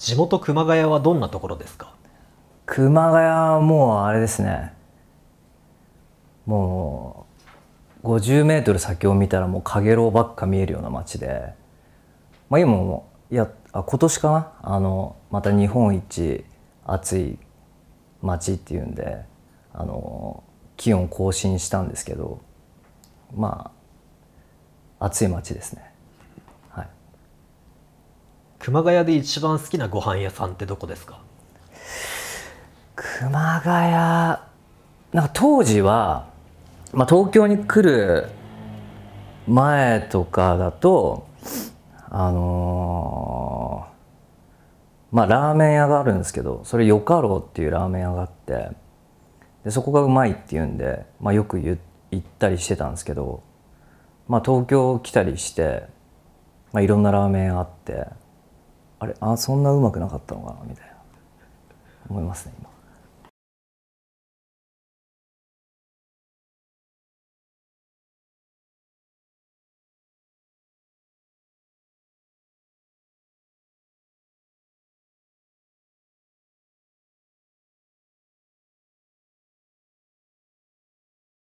地元熊谷はどんなところですか？熊谷はもうあれですね。もう50メートル先を見たらもうかげろうばっか見えるような街で、まあ、今もいやあ今年かな？あのまた日本一暑い街っていうんであの気温更新したんですけどまあ暑い街ですね。熊谷で一番好きなご飯屋さんってどこですか？熊谷。なんか当時は、まあ、東京に来る前とかだとあのーまあラーメン屋があるんですけどそれよかろうっていうラーメン屋があってでそこがうまいっていうんで、まあ、よく言行ったりしてたんですけど、まあ、東京来たりして、まあ、いろんなラーメン屋あってあれあそんなうまくなかったのかなみたいな思いますね今。